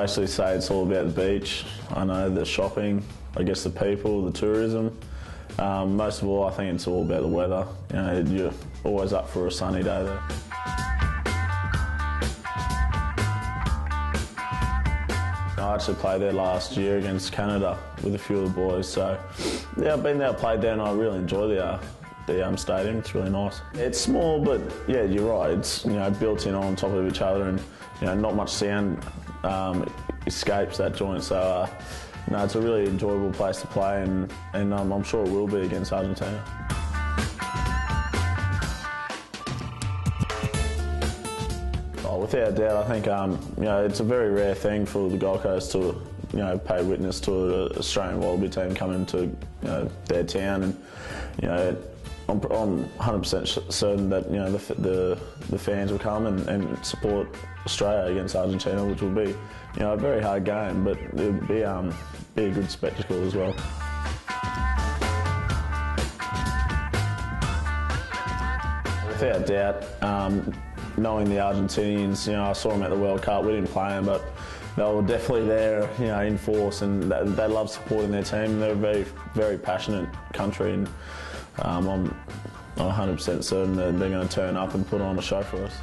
basically say it's all about the beach. I know the shopping, I guess the people, the tourism. Um, most of all, I think it's all about the weather. You know, you're always up for a sunny day there. I actually played there last year against Canada with a few of the boys. So, yeah, I've been there, played there, and I really enjoy the uh, the um, stadium. It's really nice. It's small, but yeah, you're right. It's you know built in on top of each other, and you know not much sound um, escapes that joint. So, uh, no, it's a really enjoyable place to play, and and um, I'm sure it will be against Argentina. Oh, without doubt, I think um, you know it's a very rare thing for the Gold Coast to you know pay witness to an Australian Wallaby team coming to you know, their town, and you know I'm, I'm 100% certain that you know the, the, the fans will come and, and, support Australia against Argentina, which will be you know a very hard game, but it'll be um, be a good spectacle as well. Without doubt, um, knowing the Argentinians, you know, I saw them at the World Cup. We didn't play them, but they were definitely there, you know, in force, and they, they love supporting their team. They're a very, very passionate country, and um, I'm 100% certain that they're going to turn up and put on a show for us.